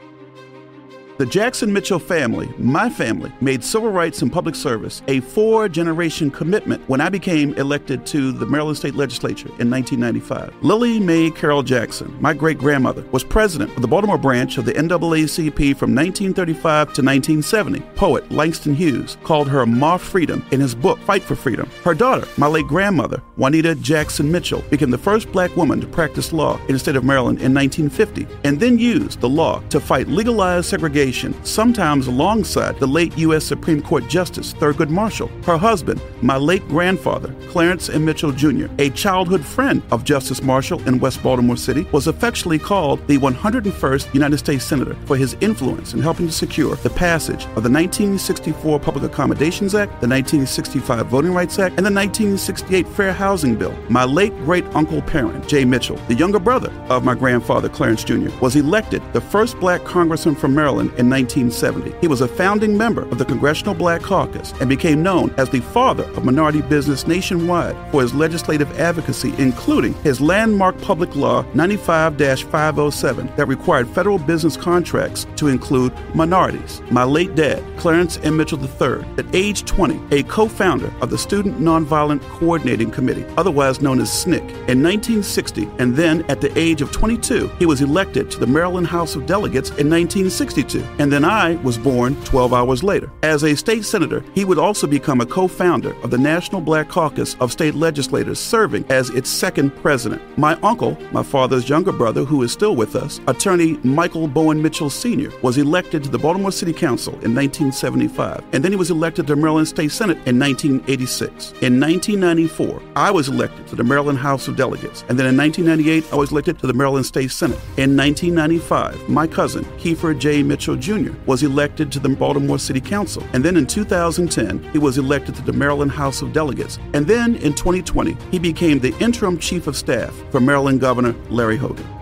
Thank you. The Jackson Mitchell family, my family, made civil rights and public service a four generation commitment when I became elected to the Maryland State Legislature in 1995. Lillie May Carroll Jackson, my great grandmother, was president of the Baltimore branch of the NAACP from 1935 to 1970. Poet Langston Hughes called her Ma Freedom in his book Fight for Freedom. Her daughter, my late grandmother, Juanita Jackson Mitchell, became the first black woman to practice law in the state of Maryland in 1950 and then used the law to fight legalized segregation sometimes alongside the late U.S. Supreme Court Justice Thurgood Marshall. Her husband, my late grandfather, Clarence M. Mitchell Jr., a childhood friend of Justice Marshall in West Baltimore City, was affectionately called the 101st United States Senator for his influence in helping to secure the passage of the 1964 Public Accommodations Act, the 1965 Voting Rights Act, and the 1968 Fair Housing Bill. My late great uncle Parren, J. Mitchell, the younger brother of my grandfather, Clarence Jr., was elected the first black congressman from Maryland in 1970. He was a founding member of the Congressional Black Caucus and became known as the father of minority business nationwide for his legislative advocacy, including his landmark public law 95 507 that required federal business contracts to include minorities. My late dad, Clarence M. Mitchell III, at age 20, a co founder of the Student Nonviolent Coordinating Committee, otherwise known as SNCC, in 1960, and then at the age of 22, he was elected to the Maryland House of Delegates in 1962 and then I was born 12 hours later. As a state senator, he would also become a co founder of the National Black Caucus of State Legislators, serving as its second president. My uncle, my father's younger brother, who is still with us, attorney Michael Bowen Mitchell Sr., was elected to the Baltimore City Council in 1975, and then he was elected to the Maryland State Senate in 1986. In 1994, I was elected to the Maryland House of Delegates, and then in 1998, I was elected to the Maryland State Senate. In 1995, my cousin, Keiffer J. Mitchell Jr., was elected to the Baltimore City Council. And then in 2010, he was elected to the Maryland House of Delegates. And then in 2020, he became the interim chief of staff for Maryland Governor Larry Hogan.